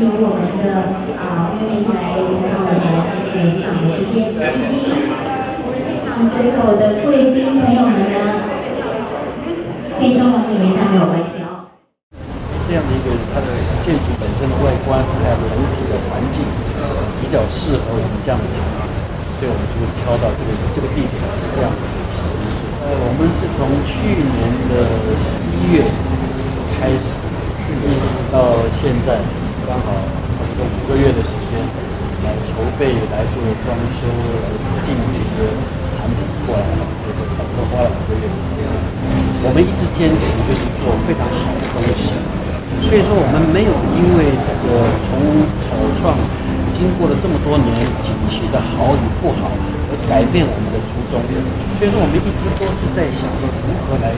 由我们的啊音乐平台来到我们的舞的之间以及我们现场所有的贵宾朋友们呢可以先往里面但没有关系。所以说我们没有因为这个从草创经过了这么多年景气的好与不好。而改变我们的初衷，所以说我们一直都是在想着如何来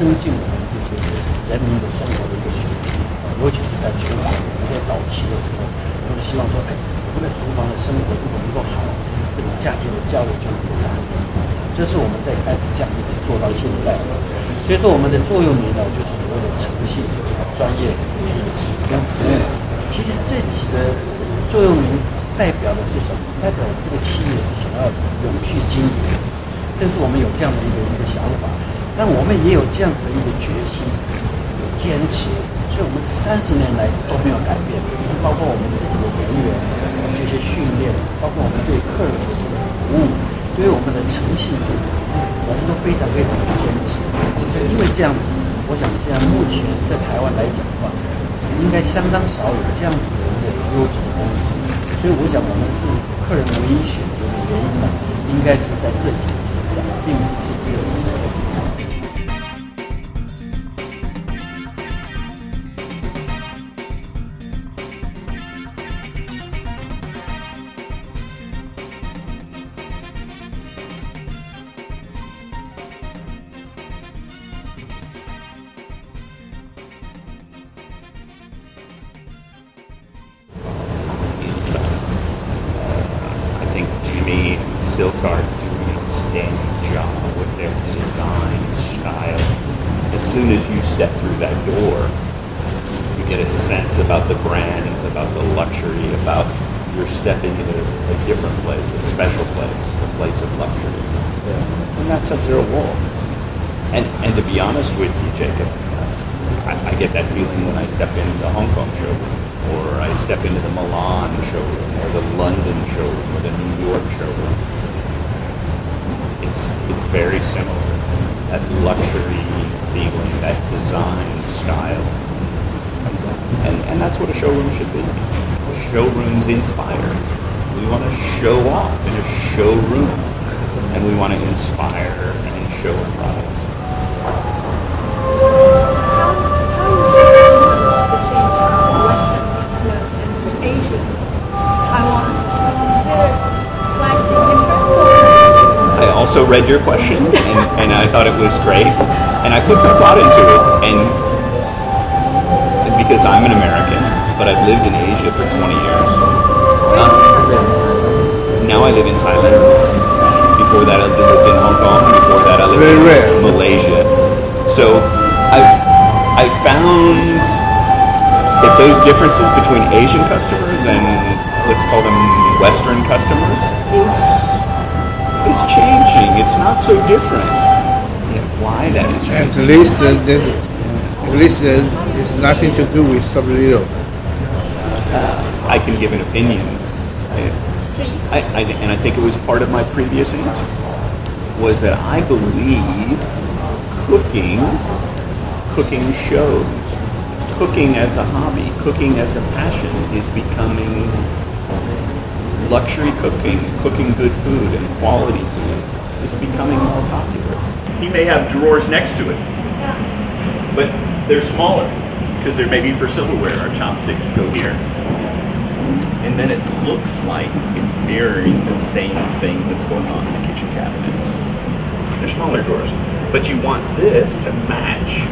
增进我们这些人民的生活的一个水平，尤其是在厨房，我们在早期的时候，我们希望说，哎，我们的厨房的生活如果能够好，这个家庭的教育就能够长。这是我们在开始这样一直做到现在。所以说我们的座右铭呢，就是所谓的诚信、专业、跟服务。其实这几个座右铭。代表的是什么？代表这个企业是想要永续经营，这是我们有这样的一个一个想法，但我们也有这样子的一个决心，有坚持，所以我们三十年来都没有改变。包括我们自己的人员，这些训练，包括我们对客人的这个服务，对于我们的诚信度，我们都非常非常的坚持。所以因为这样子，我想现在目前在台湾来讲的话，应该相当少有这样子的一个优质的公司。所以我想，我们是客人唯一选择的原因呢，应该是在这几个点上，并不是只有一个。Silkart doing an outstanding job with their design style. As soon as you step through that door, you get a sense about the brands, about the luxury, about you're stepping into a different place, a special place, a place of luxury. Yeah. And that's Sub-Zero Wolf. And, and to be honest with you, Jacob, I, I get that feeling when I step into the Hong Kong showroom, or I step into the Milan showroom, or the London showroom, or the New York showroom it's it's very similar. That luxury feeling, that design style And, and that's what a showroom should be. Showrooms inspire. We want to show off in a showroom. And we want to inspire and show our products. How, how you see the difference between Western customers and Asian? Taiwan is there slightly different I also read your question, and, and I thought it was great, and I put some thought into it, and because I'm an American, but I've lived in Asia for 20 years. Um, now I live in Thailand. Before that, I lived in Hong Kong. Before that, I lived in rare. Malaysia. So I've I found that those differences between Asian customers and let's call them Western customers is is changing. It's not so different. Yeah, why that is At least, uh, at least uh, it's nothing to do with Sub-Zero. Uh, I can give an opinion. I, I, and I think it was part of my previous answer, was that I believe cooking, cooking shows. Cooking as a hobby, cooking as a passion is becoming luxury cooking, cooking good food and quality food is becoming more popular. He may have drawers next to it, but they're smaller because they're maybe for silverware. Our chopsticks go here. And then it looks like it's mirroring the same thing that's going on in the kitchen cabinets. They're smaller drawers. But you want this to match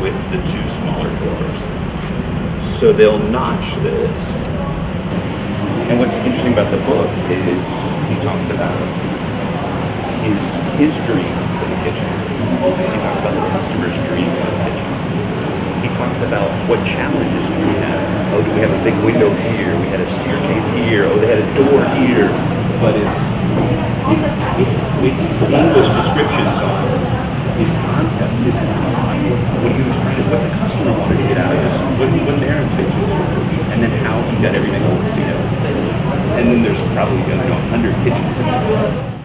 with the two smaller drawers. So they'll notch this and what's interesting about the book is he talks about is his dream for the kitchen. He talks about the customer's dream for the kitchen. He talks about what challenges do we have. Oh, do we have a big window here? We had a staircase here. Oh, they had a door here. But it's it's it's, it's English descriptions on his concept, his thought, what he was trying to, what the customer wanted to get out of this, what, what their intentions were, and then how he got everything over together. And then there's probably I don't know, 100 kitchens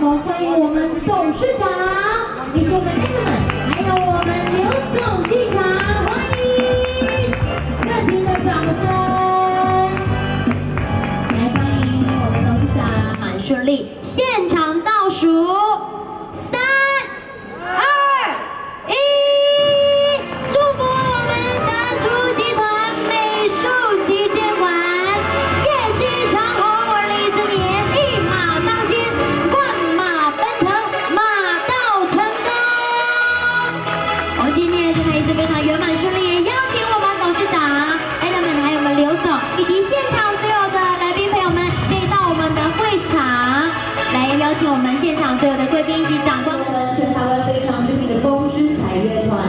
们欢迎我们董事长，以及我们弟子们，还有我们刘总进场，欢迎，热情的掌声，来欢迎我们董事长，蛮顺利，谢。我们现场所有的贵宾以及长官们，全台湾非常知名的公之彩乐团，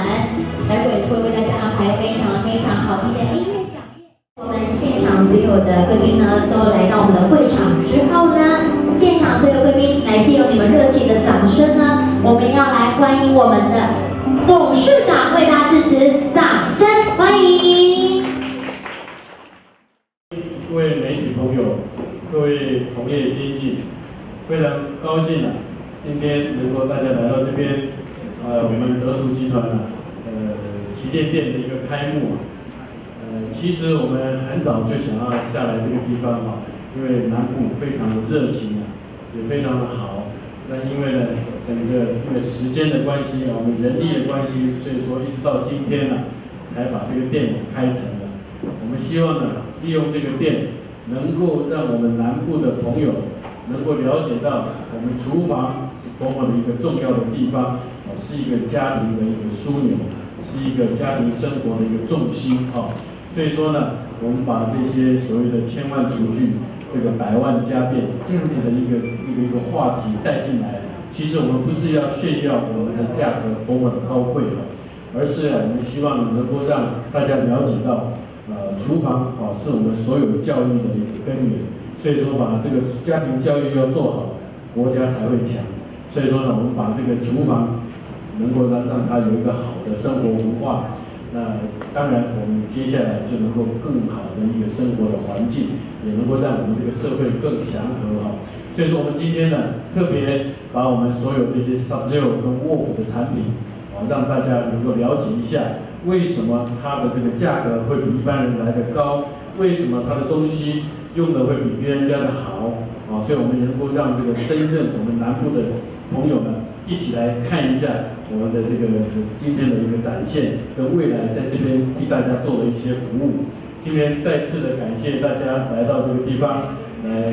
待会会为大家安排非常非常好听的音乐响。我们现场所有的贵宾呢，都来到我们的会场之后呢，现场所有贵宾来借由你们热情的掌声呢，我们要来欢迎我们的其实我们很早就想要下来这个地方哈，因为南部非常的热情啊，也非常的好，那因为呢，整个因为时间的关系啊，我们人力的关系，所以说一直到今天呢、才把这个店开成了。我们希望呢，利用这个店，能够让我们南部的朋友能够了解到，我们厨房是多么的一个重要的地方，啊，是一个家庭的一个枢纽，是一个家庭生活的一个重心啊。所以说呢，我们把这些所谓的千万厨具，这个百万家变这样子的一个一个一个话题带进来，其实我们不是要炫耀我们的价格多么的高贵啊，而是，我们希望能够让大家了解到。呃，厨房啊是我们所有教育的一个根源，所以说把这个家庭教育要做好，国家才会强。所以说呢，我们把这个厨房能够让让它有一个好的生活文化，那当然我们接下来就能够更好的一个生活的环境，也能够让我们这个社会更祥和哈。所以说我们今天呢，特别把我们所有这些 Sub Zero 跟 Wolf 的产品，啊，让大家能够了解一下。为什么它的这个价格会比一般人来的高？为什么它的东西用的会比别人家的好？啊，所以我们能够让这个真正我们南部的朋友们一起来看一下我们的这个今天的一个展现，跟未来在这边替大家做的一些服务。今天再次的感谢大家来到这个地方，来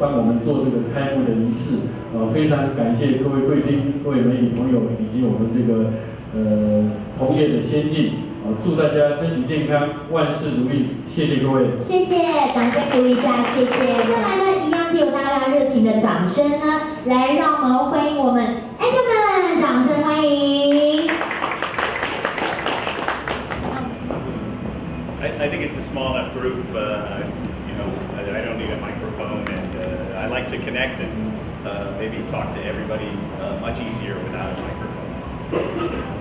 帮我们做这个开幕的仪式。啊，非常感谢各位贵宾、各位媒体朋友以及我们这个呃同业的先进。啊，祝大家身体健康，万事如意。谢谢各位。谢谢，掌声鼓励一下，谢谢。接下来呢，一样借由大家热情的掌声呢，来让我们欢迎我们 c k 们，掌声欢迎。I, I think it's a small enough group, uh, you know, I, I don't need a microphone and uh, I like to connect and uh, maybe talk to everybody uh, much easier without a microphone.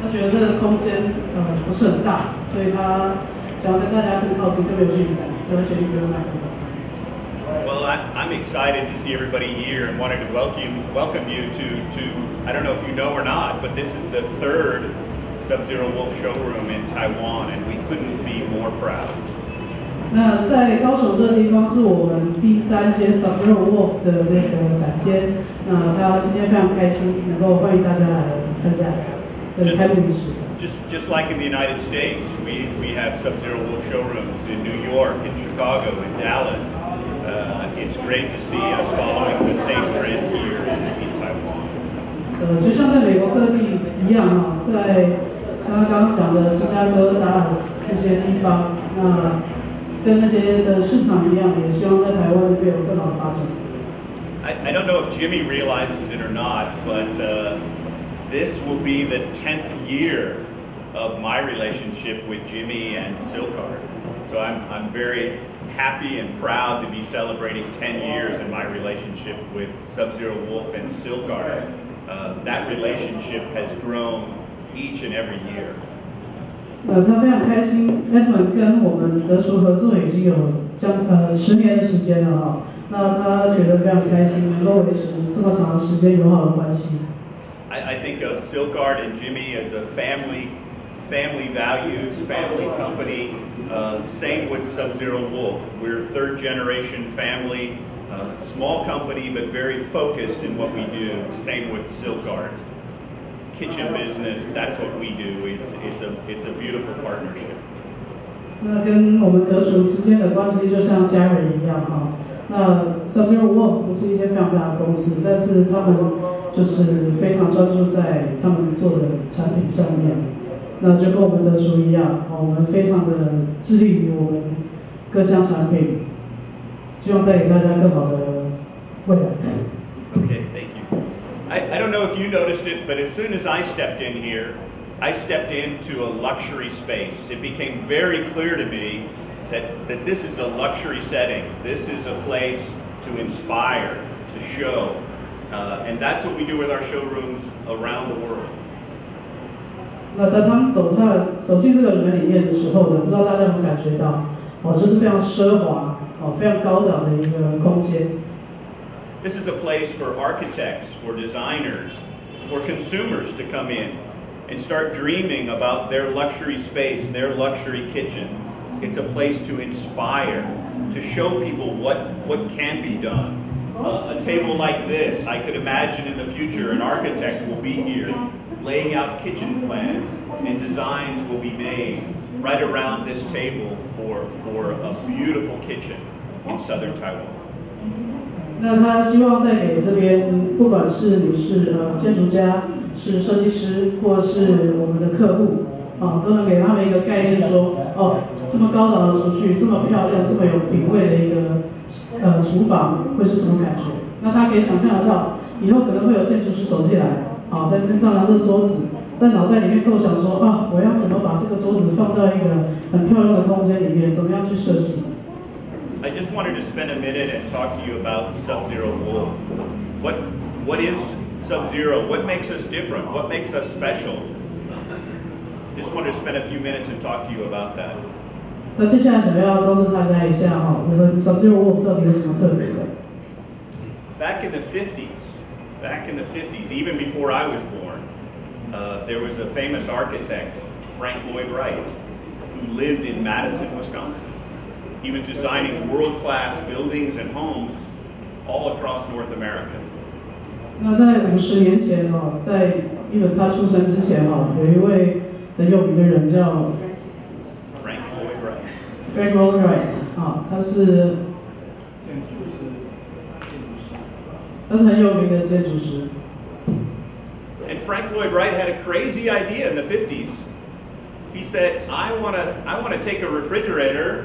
他觉得这个空间呃不是很大，所以他想要跟大家更靠近、更有距离感，所以他决定不用麦克风。Well, I, I'm excited to see everybody here and wanted to welcome welcome you to, to I don't know if you know or not, but this is the third Sub-Zero Wolf showroom in Taiwan, and we couldn't be more proud. 那在高雄这个地方是我们第三间 Sub Zero Wolf 的那个展间，那他今天非常开心能够欢迎大家来参加的开幕仪式。 Just just like in the United States, we, we have Sub-Zero Wolf showrooms in New York, in Chicago, in Dallas. Uh, it's great to see us following the same trend here in, in Taiwan. 呃，就像在美国各地一样哈，在像他刚刚讲的芝加哥、达拉斯这些地方，那跟那些的市场一样，也希望在台湾那边有更好的发展。 I, I don't know if Jimmy realizes it or not, but uh, this will be the 10th year of my relationship with Jimmy and Silkart. So I'm, I'm very happy and proud to be celebrating 10 years in my relationship with Sub-Zero Wolf and Silkart. Uh, that relationship has grown each and every year. 呃，他非常开心，Edmund 跟我们德廚合作已经有将呃十年的时间了哈、哦，那他觉得非常开心，能够维持这么长时间友好的关系。I I think of Silkart and Jimmy as a family family values, family company. Uh, same with Sub-Zero Wolf. We're third generation family, uh, small company, but very focused in what we do. Same with Silkart. Kitchen business, that's what we do. It's, it's, a, it's a beautiful partnership. 那跟我们德叔之间的关系就像家人一样哈。那 s u b z e r o Wolf 不是一间非常大的公司，但是他们就是非常专注在他们做的产品上面。 那就跟我们德叔一样，哦我们非常的致力于我们各项产品，希望带给大家更好的未来。 Okay, thank you. I, I don't know if you noticed it, but as soon as I stepped in here, I stepped into a luxury space. It became very clear to me that, that this is a luxury setting. This is a place to inspire, to show. Uh, and that's what we do with our showrooms around the world. 那当他们走到走进这个门里面的时候呢，不知道大家有没有感觉到，哦，这是非常奢华，哦，非常高档的一个空间。 This is a place for architects, for designers, for consumers to come in and start dreaming about their luxury space, their luxury kitchen. It's a place to inspire, to show people what, what can be done. Uh, a table like this, I could imagine in the future an architect will be here laying out kitchen plans and designs will be made right around this table for, for a beautiful kitchen in southern Taiwan. 那他希望带给这边，不管是你是呃建筑家、是设计师，或是我们的客户，啊，都能给他们一个概念说，哦，这么高档的厨具，这么漂亮、这么有品味的一个呃厨房会是什么感觉？那他可以想象得到，以后可能会有建筑师走进来，I just wanted to spend a minute and talk to you about Sub-Zero Wolf. What what is Sub-Zero? What makes us different? What makes us special? Just wanted to spend a few minutes and talk to you about that. 那接下来想要告诉大家一下哈，我们 Sub-Zero Wolf 到底有什么特别的？Back in the 50s back in the 50s, even before I was born, uh, there was a famous architect, Frank Lloyd Wright, who lived in Madison, Wisconsin. He was designing world-class buildings and homes all across North America. 那在五十年前哦，在一本他出生之前哦，有一位很有名的人叫 Frank Lloyd Wright. Frank Lloyd Wright 啊，他是 他是很有名的建筑师。 And Frank Lloyd Wright had a crazy idea in the 50s. He said, I want to I want to take a refrigerator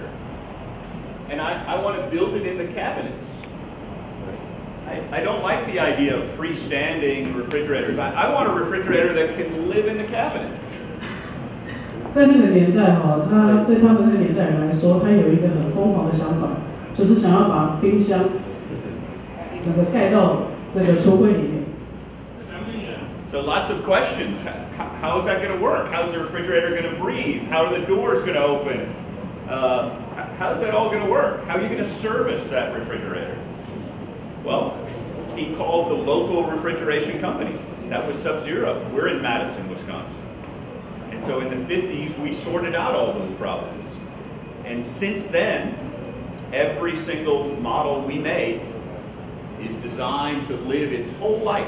and I, I want to build it in the cabinets. I, I don't like the idea of freestanding refrigerators. I, I want a refrigerator that can live in the cabinet. 在那个年代哈、他对他们那个年代人来说，他有一个很疯狂的想法，就是想要把冰箱 整个盖到这个橱柜里面。 So lots of questions. How, how is that going to work? How's the refrigerator going to breathe? How are the doors going to open? Uh, h- how's that all going to work? How are you going to service that refrigerator? Well, he called the local refrigeration company. That was Sub-Zero. We're in Madison, Wisconsin. And so in the 50s, we sorted out all those problems. And since then, every single model we make is designed to live its whole life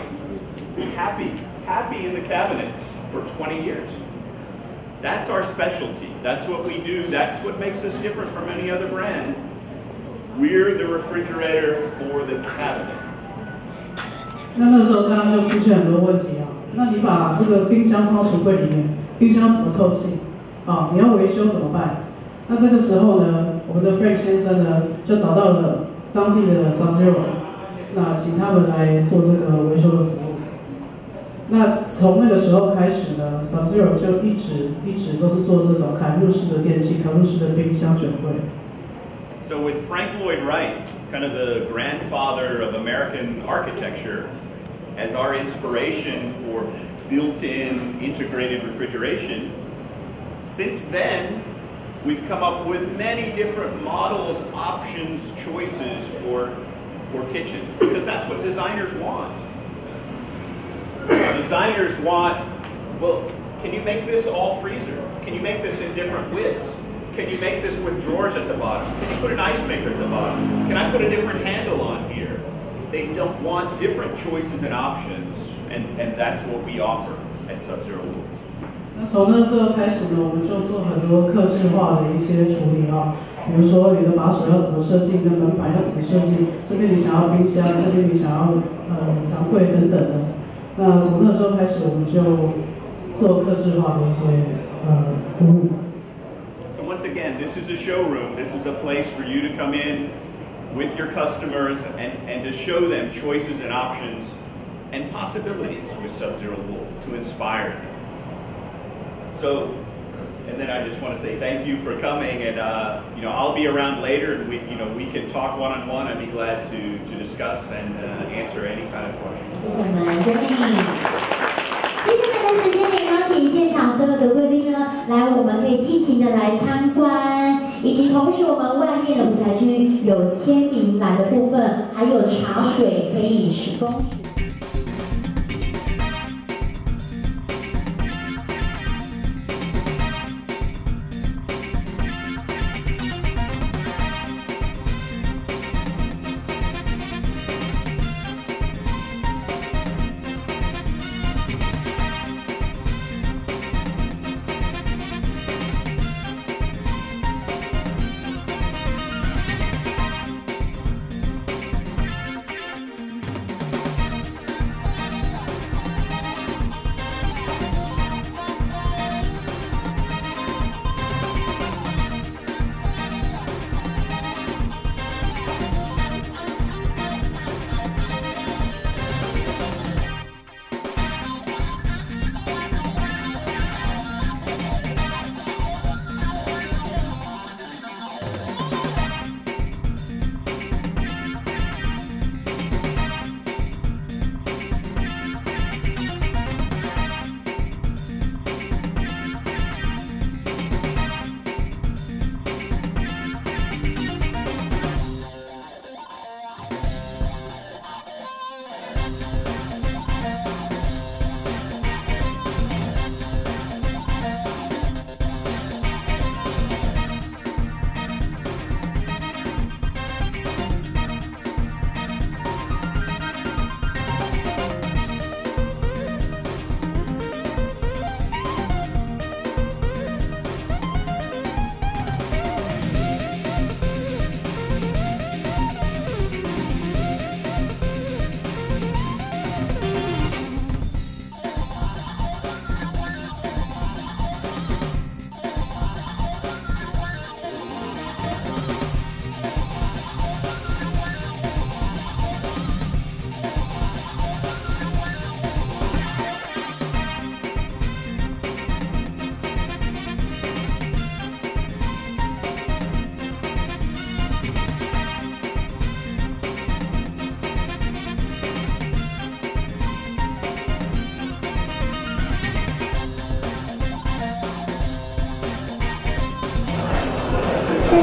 happy, happy in the cabinets for 20 years. That's our specialty. That's what we do. That's what makes us different from any other brand. We're the refrigerator for the cabinet. 那那时候当然就出现很多问题啊。那你把这个冰箱放到橱柜里面，冰箱怎么透气？啊，你要维修怎么办？那这个时候呢，我们的 Frank 先生呢就找到了当地的 Sub-Zero， 那请他们来做这个维修的服务。那从那个时候开始呢，Sub-Zero 就一直一直都是做这种砍入式的电器、砍入式的冰箱卷柜。 So with Frank Lloyd Wright, kind of the grandfather of American architecture, as our inspiration for built-in integrated refrigeration, since then, we've come up with many different models, options, choices for, for kitchens, because that's what designers want. Designers want, well, can you make this all freezer? Can you make this in different widths? Can you make this with drawers at the bottom? Can you put an ice maker at the bottom? Can I put a different handle on here? They don't want different choices and options, and, and that's what we offer at Sub-Zero Wool. 那从那时候开始呢，我们就做很多克制化的一些处理啊， 比如说你的把手要怎么设计，你的门板要怎么设计，这边你想要冰箱，那边你想要呃隐藏柜等等的。那从那时候开始，我们就做克制化的一些呃服务。 So once again, this is a showroom. This is a place for you to come in with your customers and, and to show them choices and options and possibilities with Sub-Zero Wool to inspire them. So, and then I just want to say thank you for coming and, uh, you know, I'll be around later and we, you know, we can talk one-on-one. I'd be glad to, to discuss and uh, answer any kind of question. 谢谢我们 Jenny。接下来的时间呢，邀请现场所有的贵宾呢，来，我们可以尽情的来参观，以及同时我们外面的舞台区有签名栏的部分，还有茶水可以使供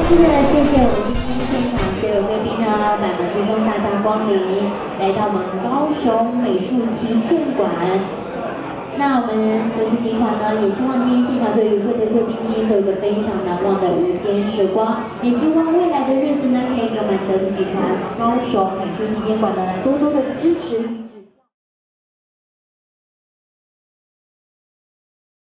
使。再次的谢谢我们今天现场所有贵宾呢，百忙之中大驾光临，来到我们高雄美术旗舰馆。那我们德福集团呢，也希望今天现场所有与会的贵宾今天都有个非常难忘的午间时光，也希望未来的日子呢，可以给我们德福集团高雄美术旗舰馆呢多多的支持。